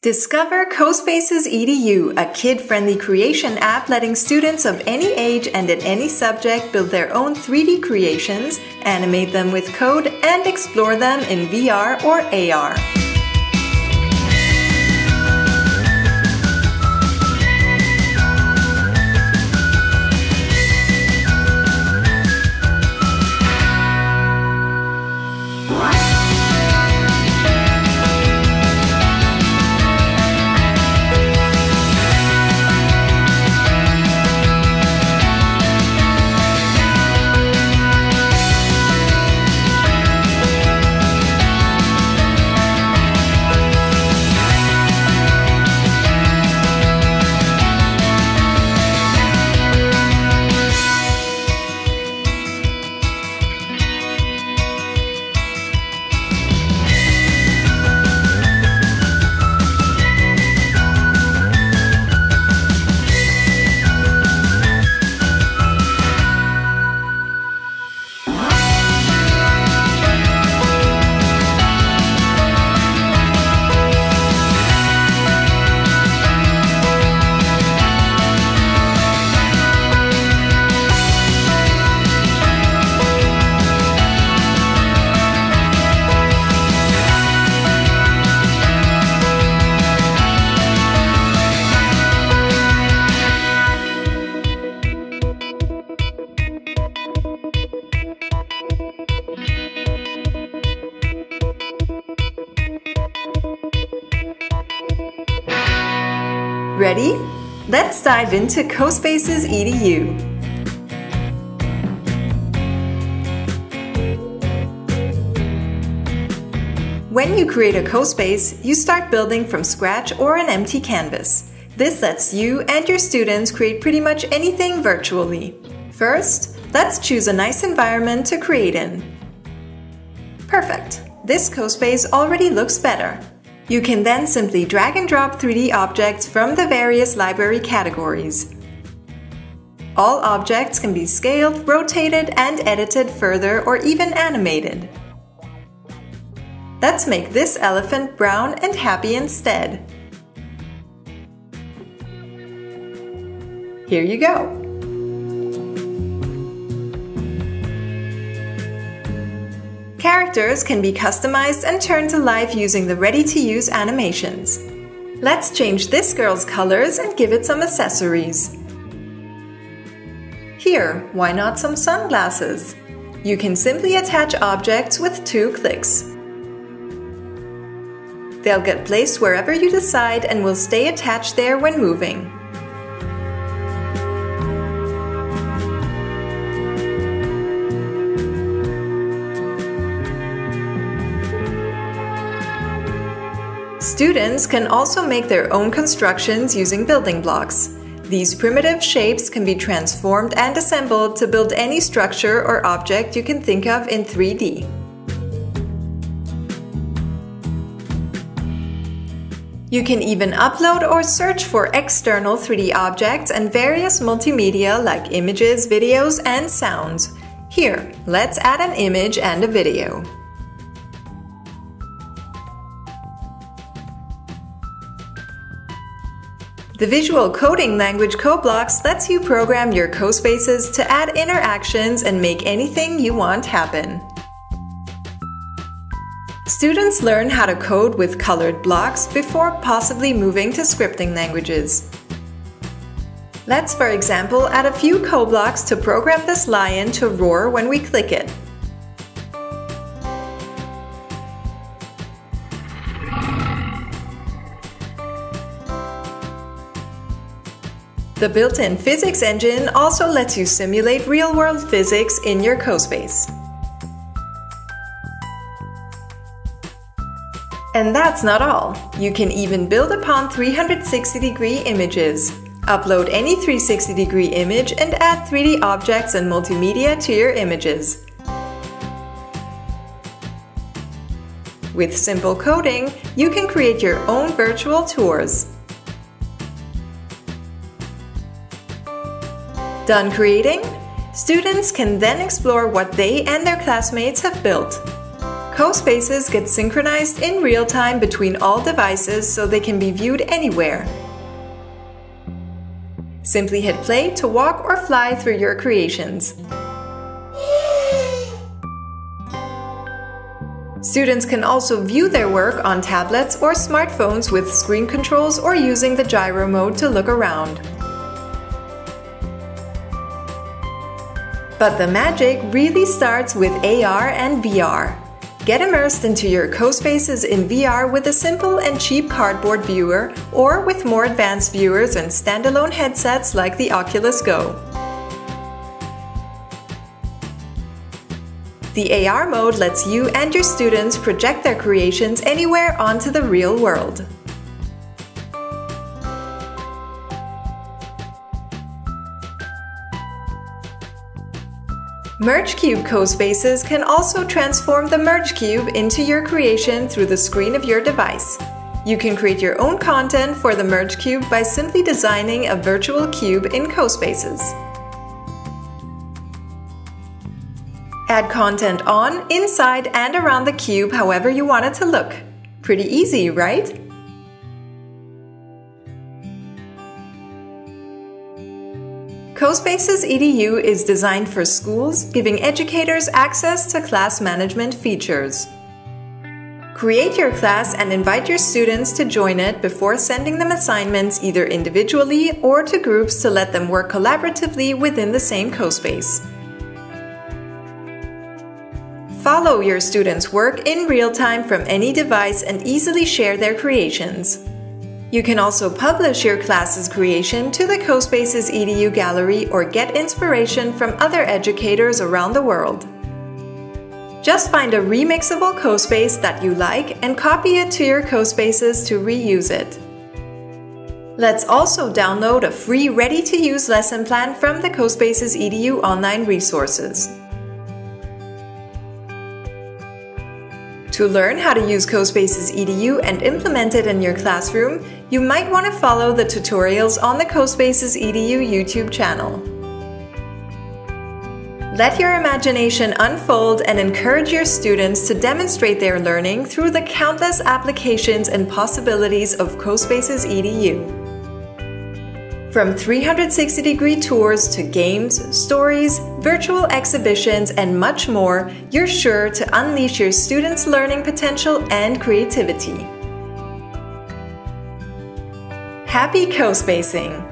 Discover CoSpaces EDU, a kid-friendly creation app letting students of any age and in any subject build their own 3D creations, animate them with code, and explore them in VR or AR. Ready? Let's dive into CoSpaces EDU. When you create a CoSpace, you start building from scratch or an empty canvas. This lets you and your students create pretty much anything virtually. First, let's choose a nice environment to create in. Perfect! This CoSpace already looks better. You can then simply drag and drop 3D objects from the various library categories. All objects can be scaled, rotated, and edited further or even animated. Let's make this elephant brown and happy instead. Here you go! Characters can be customized and turned to life using the ready-to-use animations. Let's change this girl's colors and give it some accessories. Here, why not some sunglasses? You can simply attach objects with two clicks. They'll get placed wherever you decide and will stay attached there when moving. Students can also make their own constructions using building blocks. These primitive shapes can be transformed and assembled to build any structure or object you can think of in 3D. You can even upload or search for external 3D objects and various multimedia like images, videos, and sounds. Here, let's add an image and a video. The visual coding language CoBlocks lets you program your CoSpaces to add interactions and make anything you want happen. Students learn how to code with colored blocks before possibly moving to scripting languages. Let's, for example, add a few CoBlocks to program this lion to roar when we click it. The built-in physics engine also lets you simulate real-world physics in your CoSpace. And that's not all. You can even build upon 360-degree images. Upload any 360-degree image and add 3D objects and multimedia to your images. With simple coding, you can create your own virtual tours. Done creating? Students can then explore what they and their classmates have built. CoSpaces get synchronized in real time between all devices so they can be viewed anywhere. Simply hit play to walk or fly through your creations. Students can also view their work on tablets or smartphones with screen controls or using the gyro mode to look around. But the magic really starts with AR and VR. Get immersed into your CoSpaces in VR with a simple and cheap cardboard viewer or with more advanced viewers and standalone headsets like the Oculus Go. The AR mode lets you and your students project their creations anywhere onto the real world. Merge Cube CoSpaces can also transform the Merge Cube into your creation through the screen of your device. You can create your own content for the Merge Cube by simply designing a virtual cube in CoSpaces. Add content on, inside, and around the cube however you want it to look. Pretty easy, right? CoSpaces EDU is designed for schools, giving educators access to class management features. Create your class and invite your students to join it before sending them assignments either individually or to groups to let them work collaboratively within the same CoSpace. Follow your students' work in real time from any device and easily share their creations. You can also publish your class's creation to the CoSpaces EDU gallery or get inspiration from other educators around the world. Just find a remixable CoSpace that you like and copy it to your CoSpaces to reuse it. Let's also download a free ready-to-use lesson plan from the CoSpaces EDU online resources. To learn how to use CoSpaces EDU and implement it in your classroom, you might want to follow the tutorials on the CoSpaces EDU YouTube channel. Let your imagination unfold and encourage your students to demonstrate their learning through the countless applications and possibilities of CoSpaces EDU. From 360 degree tours to games, stories, virtual exhibitions, and much more, you're sure to unleash your students' learning potential and creativity. Happy co-spacing!